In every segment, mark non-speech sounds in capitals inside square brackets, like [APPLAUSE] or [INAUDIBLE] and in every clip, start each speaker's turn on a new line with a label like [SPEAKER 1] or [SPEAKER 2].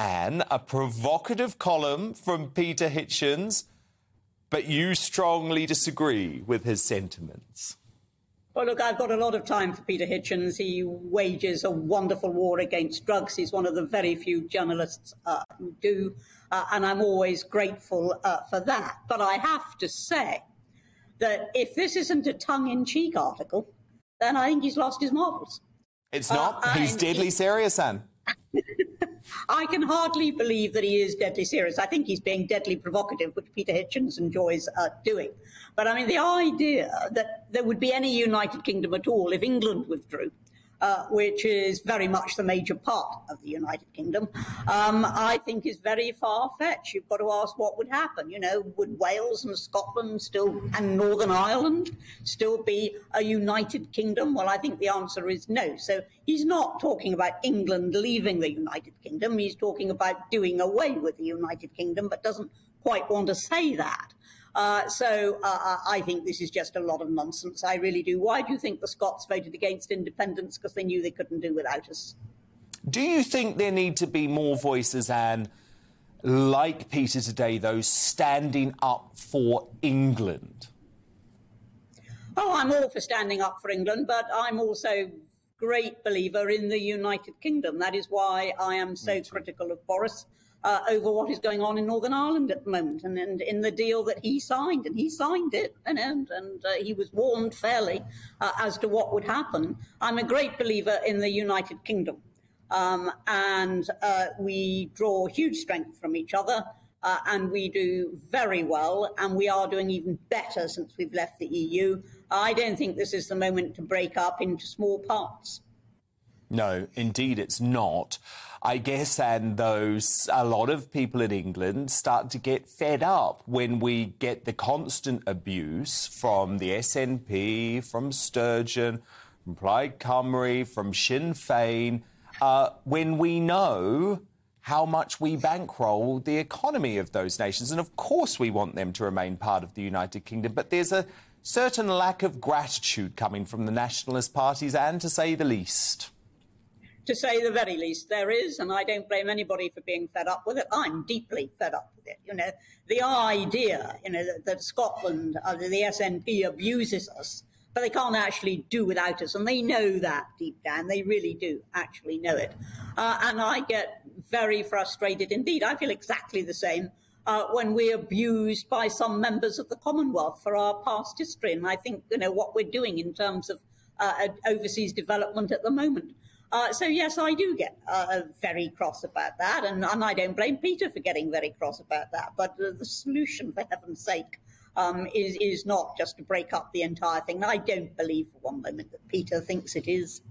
[SPEAKER 1] Anne, a provocative column from Peter Hitchens, but you strongly disagree with his sentiments.
[SPEAKER 2] Well, look, I've got a lot of time for Peter Hitchens. He wages a wonderful war against drugs. He's one of the very few journalists uh, who do, uh, and I'm always grateful uh, for that. But I have to say that if this isn't a tongue in cheek article, then I think he's lost his marbles.
[SPEAKER 1] It's not. Uh, he's deadly serious, Anne. [LAUGHS]
[SPEAKER 2] I can hardly believe that he is deadly serious. I think he's being deadly provocative, which Peter Hitchens enjoys uh, doing. But I mean, the idea that there would be any United Kingdom at all if England withdrew uh, which is very much the major part of the United Kingdom, um, I think is very far fetched. You've got to ask what would happen. You know, would Wales and Scotland still, and Northern Ireland still be a United Kingdom? Well, I think the answer is no. So he's not talking about England leaving the United Kingdom. He's talking about doing away with the United Kingdom, but doesn't quite want to say that. Uh, so uh, I think this is just a lot of nonsense. I really do. Why do you think the Scots voted against independence? Because they knew they couldn't do without us.
[SPEAKER 1] Do you think there need to be more voices, Anne, like Peter today, though, standing up for England?
[SPEAKER 2] Oh, I'm all for standing up for England, but I'm also a great believer in the United Kingdom. That is why I am so critical of Boris uh, over what is going on in Northern Ireland at the moment and, and in the deal that he signed. And he signed it, and, and, uh, he was warned fairly uh, as to what would happen. I'm a great believer in the United Kingdom. Um, and uh, we draw huge strength from each other. Uh, and we do very well, and we are doing even better since we've left the EU. I don't think this is the moment to break up into small parts.
[SPEAKER 1] No, indeed, it's not. I guess, and those, a lot of people in England start to get fed up when we get the constant abuse from the SNP, from Sturgeon, from Plaid Cymru, from Sinn Féin, uh, when we know how much we bankroll the economy of those nations. And of course, we want them to remain part of the United Kingdom, but there's a certain lack of gratitude coming from the nationalist parties, and to say the least
[SPEAKER 2] to say the very least. There is, and I don't blame anybody for being fed up with it. I'm deeply fed up with it. You know, the idea, you know, that, that Scotland, uh, the SNP abuses us, but they can't actually do without us, and they know that deep down. They really do actually know it. Uh, and I get very frustrated indeed. I feel exactly the same. Uh, when we're abused by some members of the Commonwealth for our past history. And I think, you know, what we're doing in terms of uh, overseas development at the moment. Uh, so yes, I do get uh, very cross about that, and, and, I don't blame Peter for getting very cross about that. But the, the solution, for heaven's sake, um, is is not just to break up the entire thing. I don't believe for one moment that Peter thinks it is.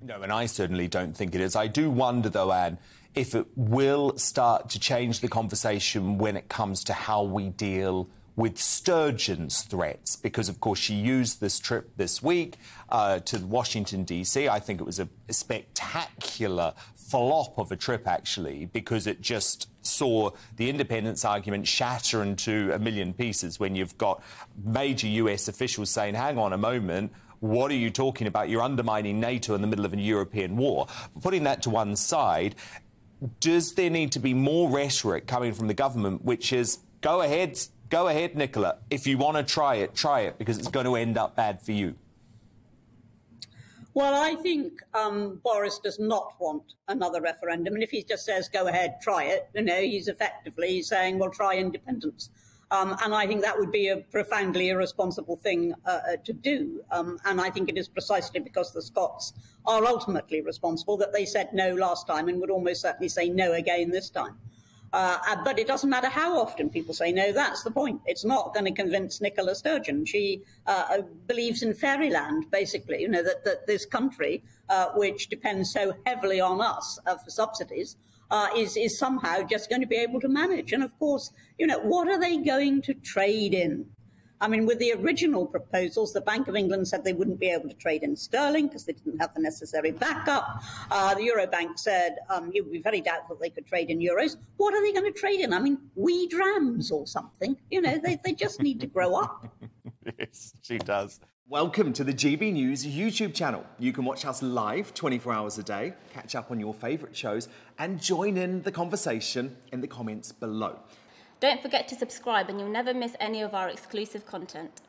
[SPEAKER 1] No, and I certainly don't think it is. I do wonder, though, Anne, if it will start to change the conversation when it comes to how we deal with Sturgeon's threats, because of course she used this trip this week uh, to Washington, D.C. I think it was a, a spectacular flop of a trip, actually, because it just saw the independence argument shatter into a million pieces when you've got major US officials saying, hang on a moment, what are you talking about? You're undermining NATO in the middle of a European war. Putting that to one side, does there need to be more rhetoric coming from the government, which is go ahead, Go ahead, Nicola. If you want to try it, try it because it's going to end up bad for you.
[SPEAKER 2] Well, I think um, Boris does not want another referendum. And if he just says, go ahead, try it, you know, he's effectively saying, well, try independence. Um, and I think that would be a profoundly irresponsible thing uh, uh, to do. Um, and I think it is precisely because the Scots are ultimately responsible that they said no last time and would almost certainly say no again this time. Uh, uh, but it doesn't matter how often people say no. That's the point. It's not going to convince Nicola Sturgeon. She uh, uh, believes in fairyland, basically. You know that, that this country, uh, which depends so heavily on us uh, for subsidies, is is somehow just going to be able to manage. And of course, you know what are they going to trade in? I mean, with the original proposals, the Bank of England said they wouldn't be able to trade in sterling because they didn't have the necessary backup. Uh, the Eurobank said um, it would be very doubtful they could trade in euros. What are they going to trade in? I mean, wee drams or something. You know, they, they just need to grow up. [LAUGHS]
[SPEAKER 1] yes, she does. Welcome to the GB News YouTube channel. You can watch us live 24 hours a day, catch up on your favourite shows, and join in the conversation in the comments below.
[SPEAKER 3] Don't forget to subscribe and you'll never miss any of our exclusive content.